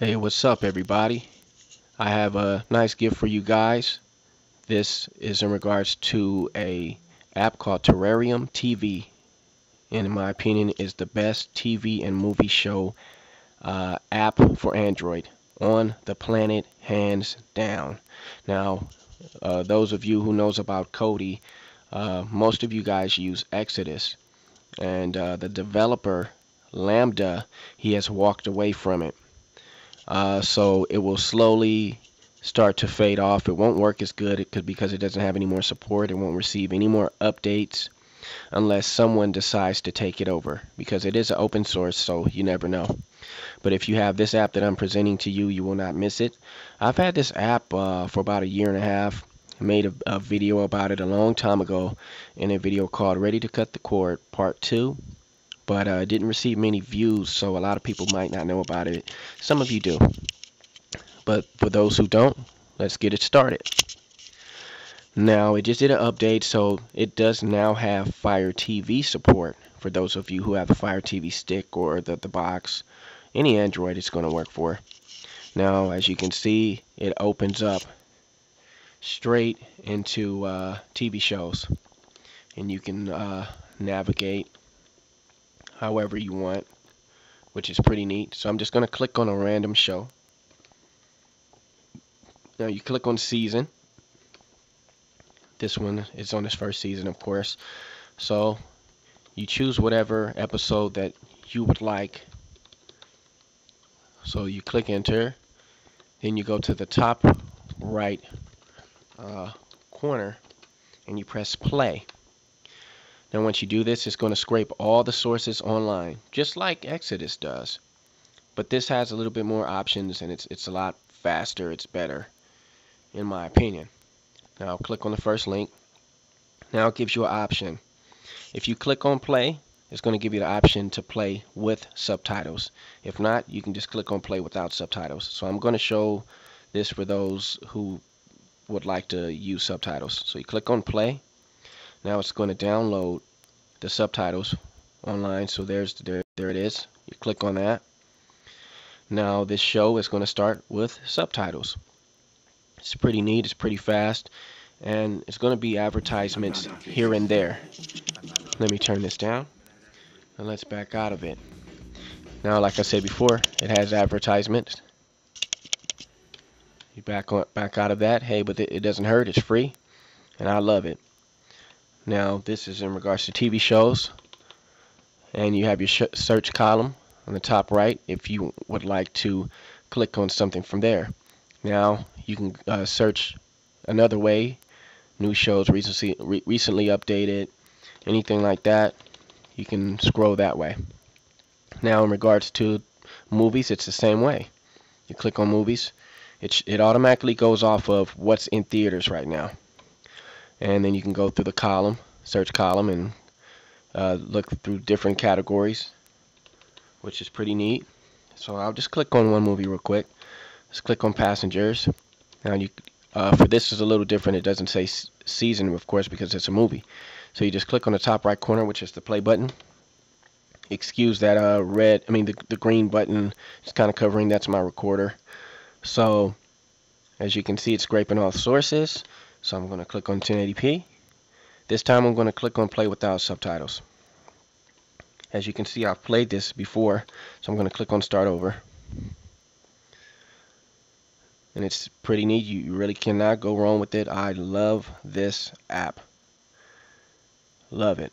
Hey, what's up, everybody? I have a nice gift for you guys. This is in regards to a app called Terrarium TV. And in my opinion, is the best TV and movie show uh, app for Android on the planet, hands down. Now, uh, those of you who knows about Kodi, uh, most of you guys use Exodus, and uh, the developer Lambda, he has walked away from it. Uh, so it will slowly start to fade off. It won't work as good it could, because it doesn't have any more support. It won't receive any more updates unless someone decides to take it over because it is open source, so you never know. But if you have this app that I'm presenting to you, you will not miss it. I've had this app uh, for about a year and a half. I made a, a video about it a long time ago in a video called Ready to Cut the Cord Part 2 but uh, didn't receive many views, so a lot of people might not know about it. Some of you do. But for those who don't, let's get it started. Now, it just did an update, so it does now have Fire TV support for those of you who have the Fire TV stick or the, the box. Any Android it's going to work for. Now, as you can see, it opens up straight into uh, TV shows. And you can uh, navigate however you want, which is pretty neat. So I'm just going to click on a random show. Now you click on season. This one is on its first season, of course. So you choose whatever episode that you would like. So you click enter. Then you go to the top right uh, corner and you press play. Now once you do this, it's going to scrape all the sources online, just like Exodus does. But this has a little bit more options and it's, it's a lot faster, it's better, in my opinion. Now click on the first link. Now it gives you an option. If you click on play, it's going to give you the option to play with subtitles. If not, you can just click on play without subtitles. So I'm going to show this for those who would like to use subtitles. So you click on play now it's going to download the subtitles online. So there's there, there it is. You click on that. Now this show is going to start with subtitles. It's pretty neat. It's pretty fast. And it's going to be advertisements here and there. Let me turn this down. And let's back out of it. Now, like I said before, it has advertisements. You back on, back out of that. Hey, but it, it doesn't hurt. It's free. And I love it. Now this is in regards to TV shows and you have your search column on the top right if you would like to click on something from there. Now you can uh, search another way, new shows recently re recently updated, anything like that. You can scroll that way. Now in regards to movies, it's the same way. You click on movies, it it automatically goes off of what's in theaters right now and then you can go through the column search column and uh, look through different categories which is pretty neat. So I'll just click on one movie real quick. Let's click on passengers. Now you uh, for this is a little different. It doesn't say season of course because it's a movie. So you just click on the top right corner which is the play button. Excuse that uh, red I mean the, the green button is kind of covering. That's my recorder. So as you can see it's scraping all sources so I'm going to click on 1080p. This time I'm going to click on play without subtitles. As you can see I've played this before so I'm going to click on start over. And it's pretty neat. You really cannot go wrong with it. I love this app. Love it.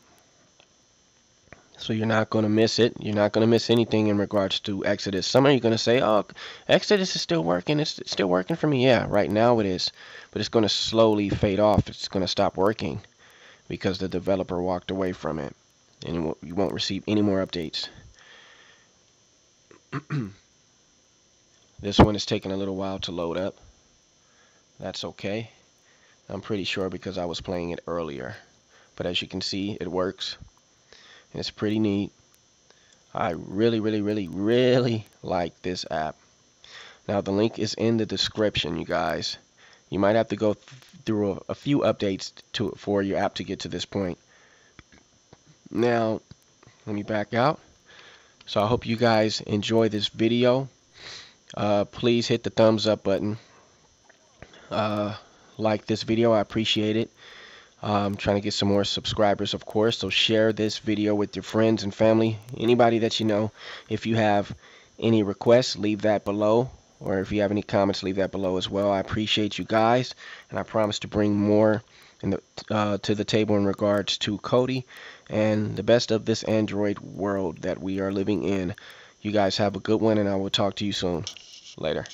So you're not going to miss it. You're not going to miss anything in regards to Exodus. Some of you are going to say, oh, Exodus is still working. It's, it's still working for me. Yeah, right now it is. But it's going to slowly fade off. It's going to stop working because the developer walked away from it. And you won't receive any more updates. this one is taking a little while to load up. That's okay. I'm pretty sure because I was playing it earlier. But as you can see, it works and it's pretty neat. I really, really, really, really like this app. Now the link is in the description, you guys. You might have to go th through a, a, few updates to for your app to get to this point. Now, let me back out. So I hope you guys enjoy this video. Uh, please hit the thumbs up button. Uh, like this video, I appreciate it. I'm trying to get some more subscribers, of course. So share this video with your friends and family, anybody that you know. If you have any requests, leave that below. Or if you have any comments, leave that below as well. I appreciate you guys, and I promise to bring more the, uh, to the table in regards to Kodi and the best of this Android world that we are living in. You guys have a good one, and I will talk to you soon. Later.